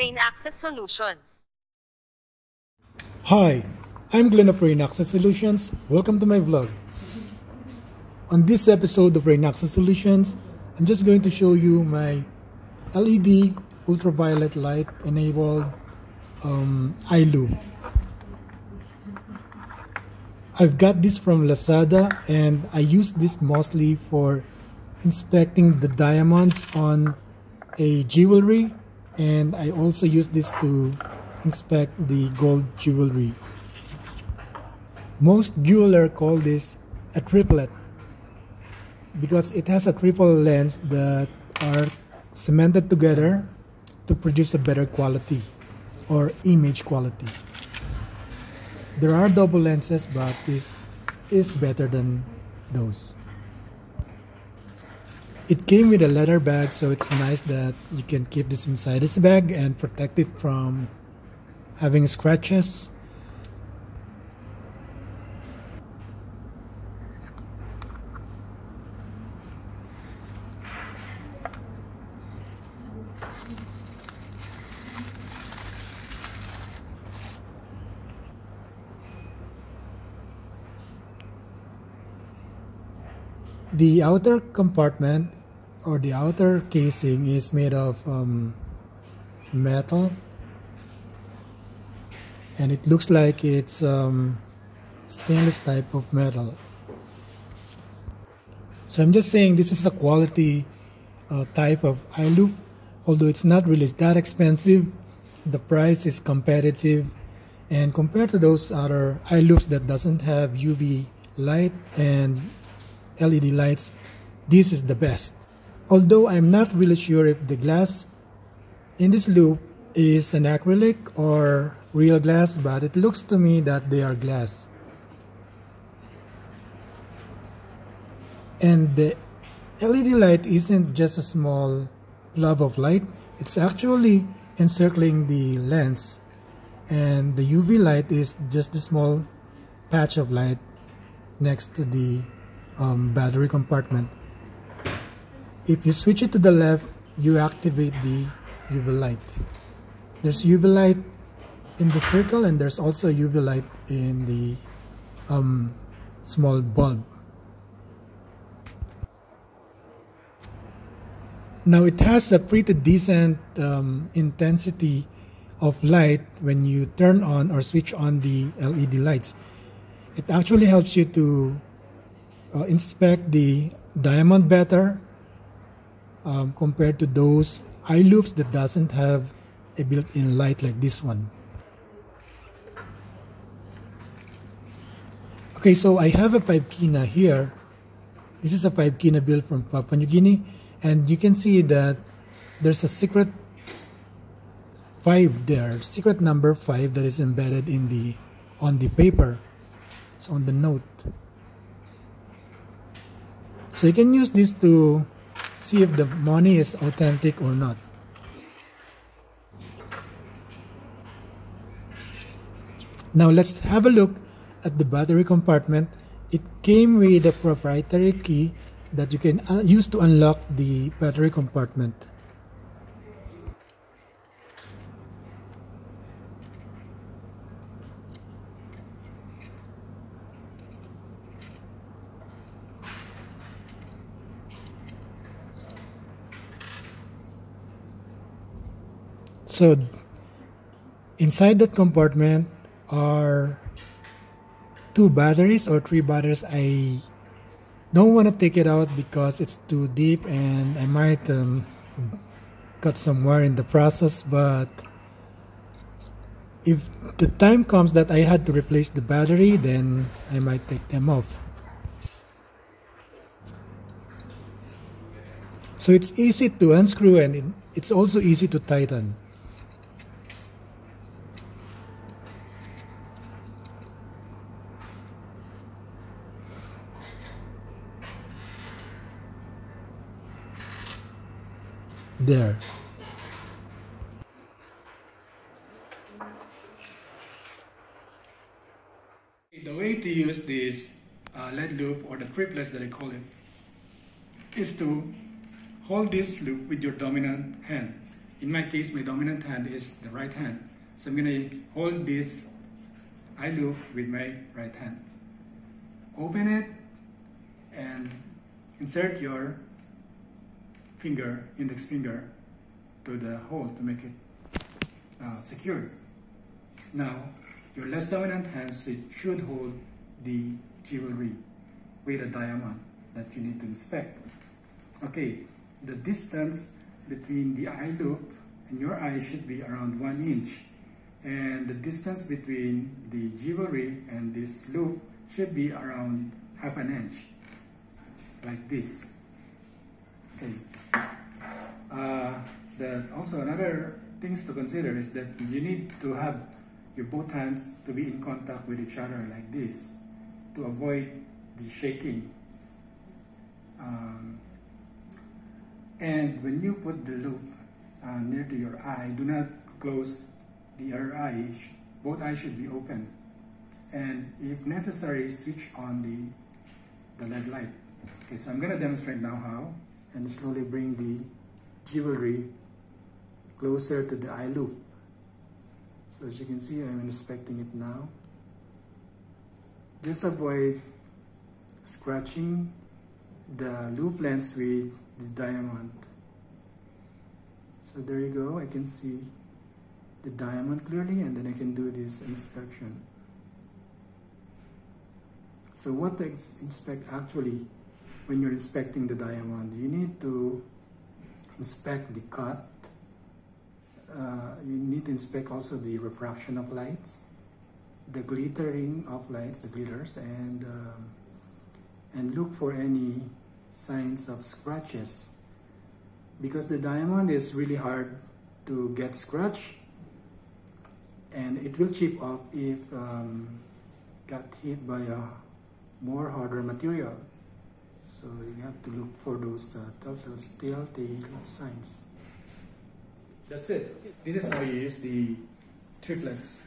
Reynaxis Solutions. Hi, I'm Glenn of Reynaxis Solutions. Welcome to my vlog. On this episode of Reynaxis Solutions, I'm just going to show you my LED ultraviolet light enabled um, eye loupe. I've got this from Lazada and I use this mostly for inspecting the diamonds on a jewelry and I also use this to inspect the gold jewelry. Most jeweler call this a triplet because it has a triple lens that are cemented together to produce a better quality or image quality. There are double lenses but this is better than those. It came with a leather bag, so it's nice that you can keep this inside this bag and protect it from having scratches. The outer compartment or the outer casing is made of um, metal. And it looks like it's um, stainless type of metal. So I'm just saying this is a quality uh, type of eye loupe although it's not really that expensive the price is competitive. And compared to those other eye loupes that doesn't have UV light and LED lights this is the best although I'm not really sure if the glass in this loupe is an acrylic or real glass but it looks to me that they are glass. And the LED light isn't just a small blob of light it's actually encircling the lens. And the UV light is just a small patch of light next to the um, battery compartment if you switch it to the left you activate the UV light. There's UV light in the circle and there's also UV light in the um, small bulb. Now it has a pretty decent um, intensity of light when you turn on or switch on the LED lights. It actually helps you to uh, inspect the diamond better um, compared to those eye loupes that doesn't have a built-in light like this one. Okay, so I have a 5 Kina here. This is a 5 Kina build from Papua New Guinea and you can see that there's a secret 5 there, secret number 5 that is embedded in the on the paper. So on the note. So you can use this to see if the money is authentic or not. Now let's have a look at the battery compartment. It came with a proprietary key that you can uh, use to unlock the battery compartment. So inside that compartment are two batteries or three batteries. I don't want to take it out because it's too deep and I might um, cut some wire in the process but if the time comes that I had to replace the battery then I might take them off. So it's easy to unscrew and it's also easy to tighten. There. The way to use this uh, LED loupe or the triplets that I call it is to hold this loupe with your dominant hand in my case, my dominant hand is the right hand. So I'm going to hold this eye loupe with my right hand. Open it and insert your finger, index finger, to the hole to make it uh, secure. Now, your less dominant hand should hold the jewelry with a diamond that you need to inspect. Okay, the distance between the eye loupe and your eye should be around one inch. And the distance between the jewelry and this loupe should be around half an inch, like this. Okay. Uh, that also another things to consider is that you need to have your both hands to be in contact with each other like this to avoid the shaking. Um, and when you put the loupe uh, near to your eye, do not close the other eye. Both eyes should be open. And if necessary, switch on the, the LED light. Okay, so I'm going to demonstrate now how and slowly bring the jewelry closer to the eye loupe. So as you can see, I'm inspecting it now. Just avoid scratching the loupe lens with the diamond. So there you go, I can see the diamond clearly and then I can do this inspection. So what to inspect actually when you're inspecting the diamond, you need to inspect the cut. Uh, you need to inspect also the refraction of lights, the glittering of lights, the glitters, and um, and look for any signs of scratches because the diamond is really hard to get scratched and it will chip off if um, got hit by a more harder material so you have to look for those uh, telltale signs. That's it. This is how you use the triplets